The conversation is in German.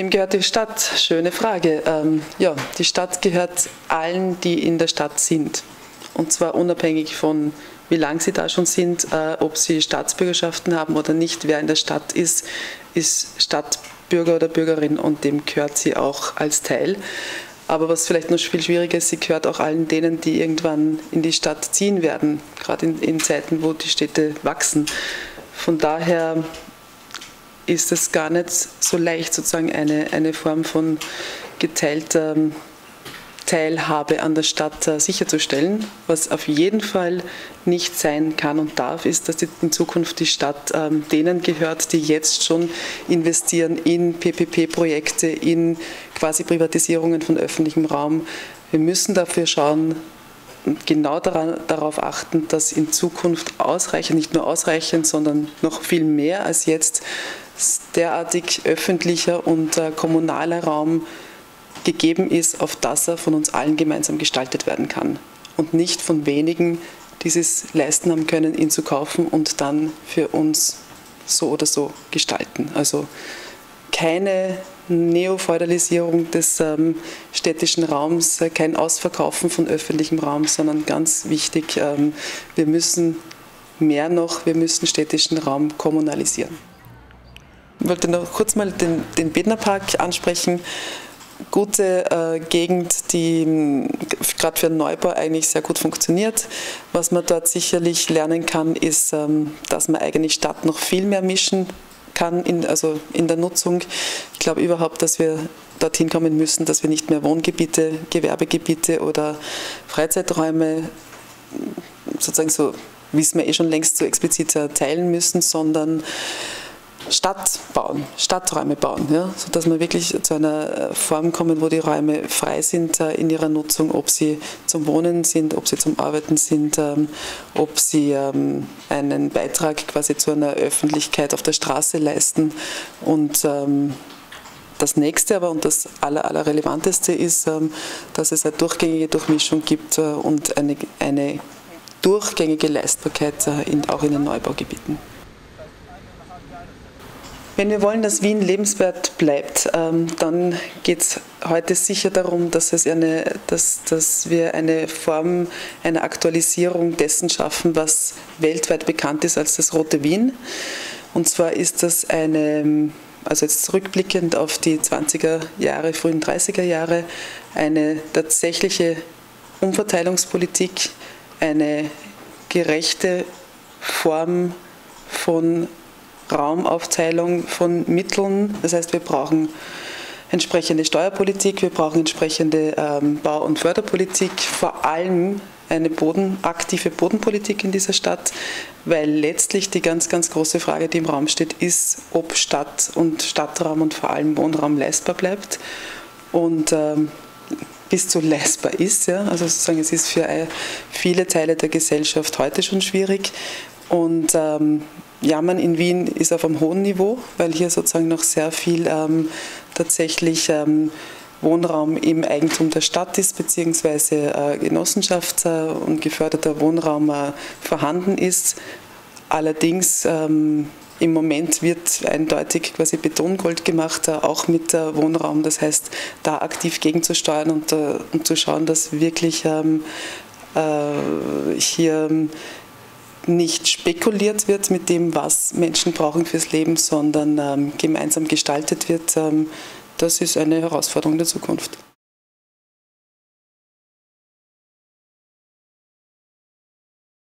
Wem gehört die Stadt? Schöne Frage. Ähm, ja, die Stadt gehört allen, die in der Stadt sind. Und zwar unabhängig von, wie lange sie da schon sind, äh, ob sie Staatsbürgerschaften haben oder nicht. Wer in der Stadt ist, ist Stadtbürger oder Bürgerin und dem gehört sie auch als Teil. Aber was vielleicht noch viel schwieriger ist, sie gehört auch allen denen, die irgendwann in die Stadt ziehen werden, gerade in, in Zeiten, wo die Städte wachsen. Von daher ist es gar nicht so leicht, sozusagen eine, eine Form von geteilter ähm, Teilhabe an der Stadt äh, sicherzustellen. Was auf jeden Fall nicht sein kann und darf, ist, dass in Zukunft die Stadt ähm, denen gehört, die jetzt schon investieren in PPP-Projekte, in quasi Privatisierungen von öffentlichem Raum. Wir müssen dafür schauen, genau daran, darauf achten, dass in Zukunft ausreichend, nicht nur ausreichend, sondern noch viel mehr als jetzt derartig öffentlicher und äh, kommunaler Raum gegeben ist, auf das er von uns allen gemeinsam gestaltet werden kann. Und nicht von wenigen, die es leisten haben können, ihn zu kaufen und dann für uns so oder so gestalten. Also keine Neofeudalisierung des ähm, städtischen Raums, äh, kein Ausverkaufen von öffentlichem Raum, sondern ganz wichtig, ähm, wir müssen mehr noch, wir müssen städtischen Raum kommunalisieren. Ich wollte noch kurz mal den, den Bednerpark ansprechen. Gute äh, Gegend, die gerade für den Neubau eigentlich sehr gut funktioniert. Was man dort sicherlich lernen kann, ist, ähm, dass man eigentlich Stadt noch viel mehr mischen kann, in, also in der Nutzung. Ich glaube überhaupt, dass wir dorthin kommen müssen, dass wir nicht mehr Wohngebiete, Gewerbegebiete oder Freizeiträume sozusagen so, wissen wir eh schon längst so explizit teilen müssen, sondern Stadt bauen, Stadträume bauen, ja, sodass wir wirklich zu einer äh, Form kommen, wo die Räume frei sind äh, in ihrer Nutzung, ob sie zum Wohnen sind, ob sie zum Arbeiten sind, ähm, ob sie ähm, einen Beitrag quasi zu einer Öffentlichkeit auf der Straße leisten. Und ähm, das nächste aber und das aller, aller relevanteste ist, dass es eine durchgängige Durchmischung gibt äh, und eine, eine durchgängige Leistbarkeit auch in den Neubaugebieten. Wenn wir wollen, dass Wien lebenswert bleibt, ähm, dann geht es heute sicher darum, dass, es eine, dass, dass wir eine Form einer Aktualisierung dessen schaffen, was weltweit bekannt ist als das Rote Wien. Und zwar ist das eine, also jetzt zurückblickend auf die 20er Jahre, frühen 30er Jahre, eine tatsächliche Umverteilungspolitik, eine gerechte Form von Raumaufteilung von Mitteln. Das heißt, wir brauchen entsprechende Steuerpolitik, wir brauchen entsprechende ähm, Bau- und Förderpolitik, vor allem eine Boden, aktive Bodenpolitik in dieser Stadt, weil letztlich die ganz, ganz große Frage, die im Raum steht, ist, ob Stadt und Stadtraum und vor allem Wohnraum leistbar bleibt und ähm, bis zu leistbar ist. Ja? Also sozusagen, es ist für äh, viele Teile der Gesellschaft heute schon schwierig und ähm, Jammern in Wien ist auf einem hohen Niveau, weil hier sozusagen noch sehr viel ähm, tatsächlich ähm, Wohnraum im Eigentum der Stadt ist, beziehungsweise äh, Genossenschafts- äh, und geförderter Wohnraum äh, vorhanden ist. Allerdings ähm, im Moment wird eindeutig quasi Betongold gemacht, äh, auch mit äh, Wohnraum. Das heißt, da aktiv gegenzusteuern und, und zu schauen, dass wirklich ähm, hier nicht spekuliert wird mit dem, was Menschen brauchen fürs Leben, sondern ähm, gemeinsam gestaltet wird, ähm, das ist eine Herausforderung der Zukunft.